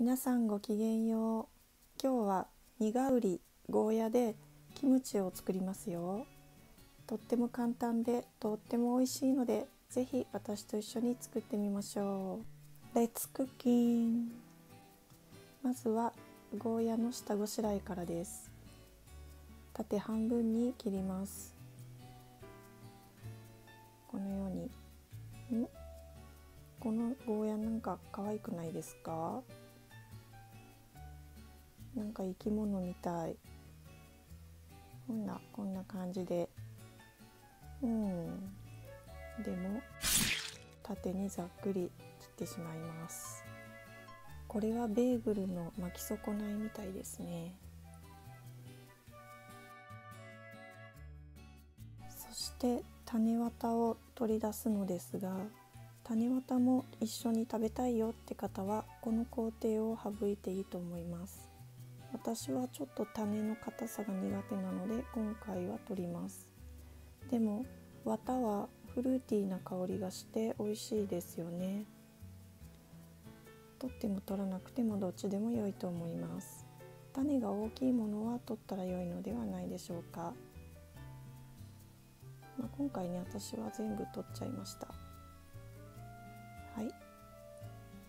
皆さんごきげんよう。今日はニガウリゴーヤでキムチを作りますよ。とっても簡単でとっても美味しいのでぜひ私と一緒に作ってみましょう。レッツクッキンまずはゴーヤの下ごしらえからです。縦半分に切ります。このように。ん？このゴーヤなんか可愛くないですか？なんか生き物みたい。こんなこんな感じで。うん。でも縦にざっくり切ってしまいます。これはベーグルの巻き損ないみたいですね。そして種綿を取り出すのですが種綿も一緒に食べたいよって方はこの工程を省いていいと思います。私はちょっと種の硬さが苦手なので今回は取ります。でも綿はフルーティーな香りがして美味しいですよね。取っても取らなくてもどっちでも良いと思います。種が大きいものは取ったら良いのではないでしょうか、まあ、今回ね私は全部取っちゃいました。はい。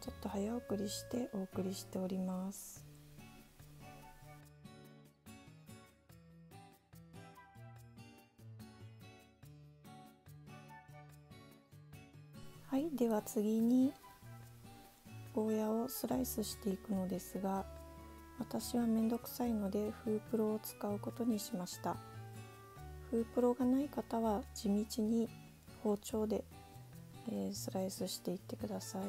ちょっと早送りしてお送りしております。はいでは次にゴーヤをスライスしていくのですが私はめんどくさいのでフープロを使うことにしました。フープロがない方は地道に包丁でえー、スライスしていってください。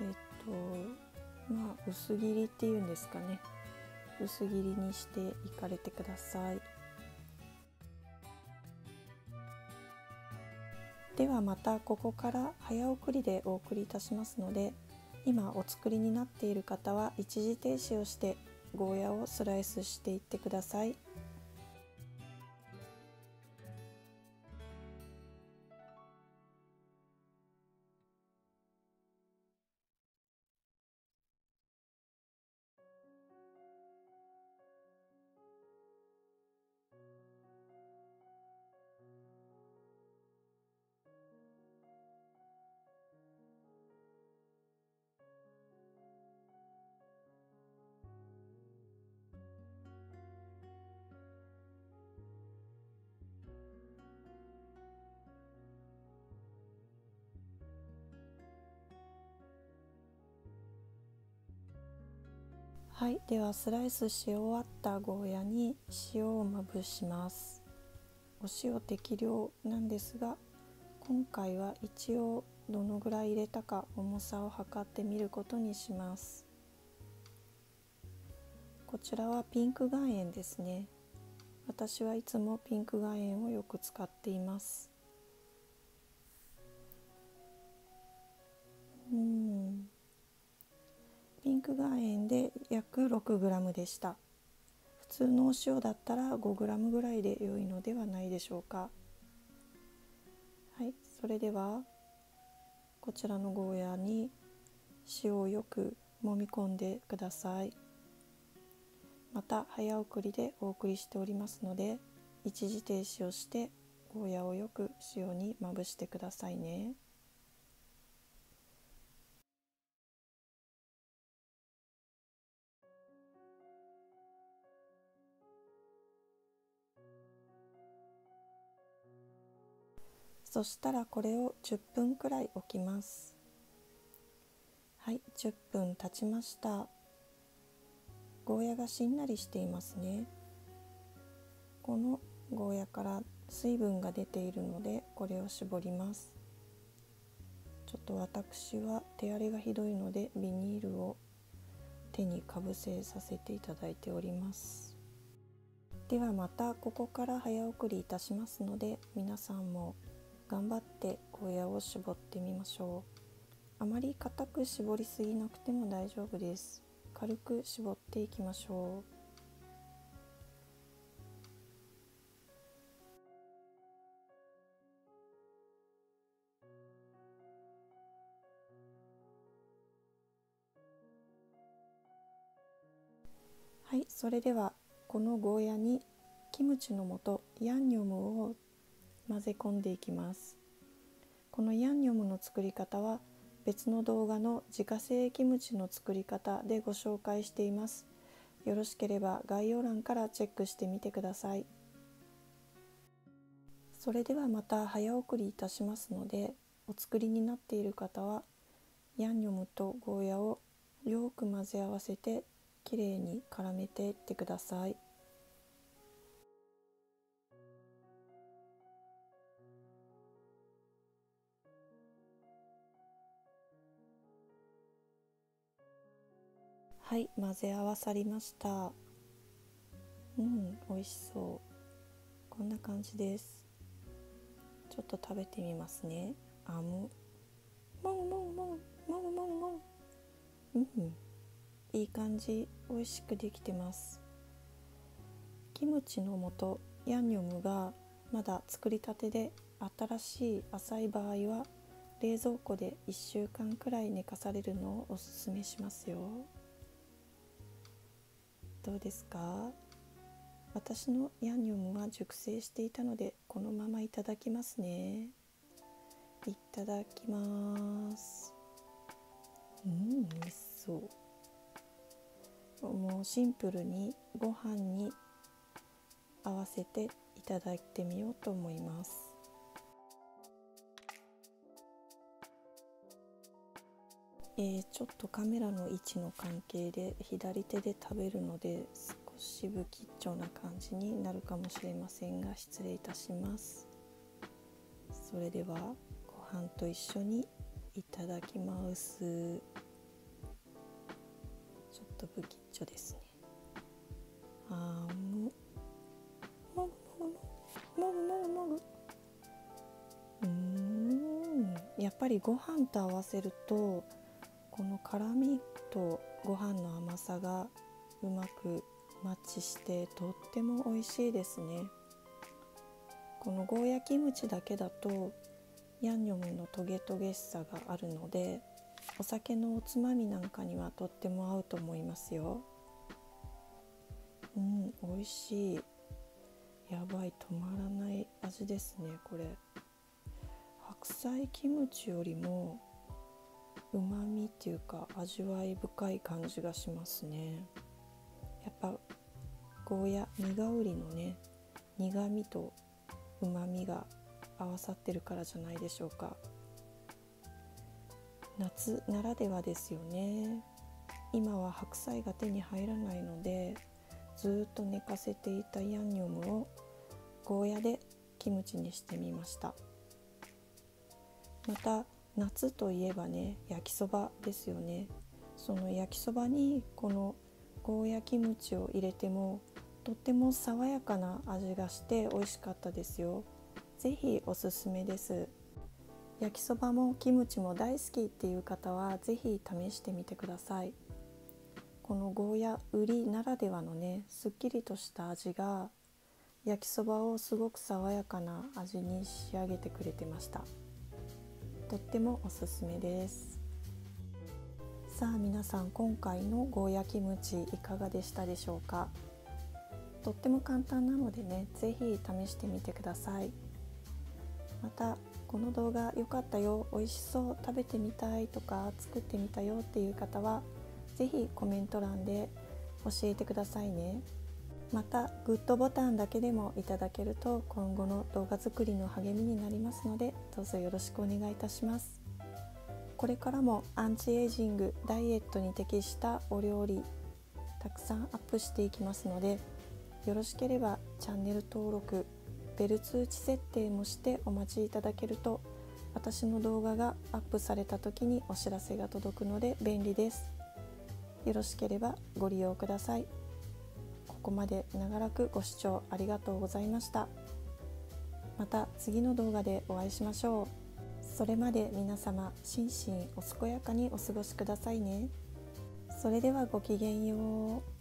えっ、とまあ薄切りっていうんですかね。薄切りにしていかれてください。ではまたここから早送りでお送りいたしますので今お作りになっている方は一時停止をしてゴーヤをスライスしていってください。はいではスライスし終わったゴーヤに塩をまぶします。お塩適量なんですが今回は一応どのぐらい入れたか重さを測ってみることにします。こちらはピンク岩塩ですね。私はいつもピンク岩塩をよく使っています。約 6g でした。普通のお塩だったら 5g ぐらいで良いのではないでしょうか。はいそれではこちらのゴーヤーに塩をよく揉み込んでください。また早送りでお送りしておりますので一時停止をしてゴーヤーをよく塩にまぶしてくださいね。そしたらこれを10分くらい置きます。はい10分経ちました。ゴーヤがしんなりしていますね。このゴーヤから水分が出ているのでこれを絞ります。ちょっと私は手荒れがひどいのでビニールを手にかぶせさせていただいております。ではまたここから早送りいたしますので皆さんも頑張ってゴーヤを絞ってみましょう。あまり固く絞りすぎなくても大丈夫です。軽く絞っていきましょう。はい、それではこのゴーヤにキムチの素ヤンニョムを混ぜ込んでいきます。このヤンニョムの作り方は別の動画の自家製キムチの作り方でご紹介しています。よろしければ概要欄からチェックしてみてください。それではまた早送りいたしますのでお作りになっている方はヤンニョムとゴーヤをよく混ぜ合わせてきれいに絡めていってください。はい混ぜ合わさりました。うん美味しそう。こんな感じです。ちょっと食べてみますね。あむもぐもぐもぐもぐもぐもぐうんいい感じ。美味しくできてます。キムチの素ヤンニョムがまだ作りたてで新しい浅い場合は冷蔵庫で1週間くらい寝かされるのをおすすめしますよ。どうですか？私のヤンニョムは熟成していたのでこのままいただきますね。いただきます。うん美味しそう。もうシンプルにご飯に合わせていただいてみようと思います。えー、ちょっとカメラの位置の関係で左手で食べるので少し不吉祥な感じになるかもしれませんが失礼いたします。それではご飯と一緒にいただきます。ちょっと不吉祥ですね。あーももぐもぐもぐもぐもぐ。うん。やっぱりご飯と合わせるとこの辛みとご飯の甘さがうまくマッチしてとっても美味しいですね。このゴーヤキムチだけだとヤンニョムのトゲトゲしさがあるのでお酒のおつまみなんかにはとっても合うと思いますよ。うん美味しい。やばい止まらない味ですねこれ。白菜キムチよりもうまみっていうか味わい深い感じがしますね。やっぱゴーヤ身が売りのね苦みとうまみが合わさってるからじゃないでしょうか。夏ならではですよね。今は白菜が手に入らないのでずっと寝かせていたヤンニョムをゴーヤでキムチにしてみました。また夏といえばね焼きそばですよね。その焼きそばにこのゴーヤキムチを入れてもとっても爽やかな味がして美味しかったですよ。ぜひおすすめです。焼きそばもキムチも大好きっていう方はぜひ試してみてください。このゴーヤ売りならではのねすっきりとした味が焼きそばをすごく爽やかな味に仕上げてくれてました。とってもおすすめです。さあ皆さん今回のゴーヤキムチいかがでしたでしょうか？とっても簡単なのでね是非試してみてください。またこの動画良かったよ美味しそう食べてみたいとか作ってみたよっていう方は是非コメント欄で教えてくださいね。またグッドボタンだけでもいただけると今後の動画作りの励みになりますのでどうぞよろしくお願いいたします。これからもアンチエイジングダイエットに適したお料理たくさんアップしていきますのでよろしければチャンネル登録ベル通知設定もしてお待ちいただけると私の動画がアップされた時にお知らせが届くので便利です。よろしければご利用ください。ここまで長らくご視聴ありがとうございました。また次の動画でお会いしましょう。それまで皆様心身お健やかにお過ごしくださいね。それではごきげんよう。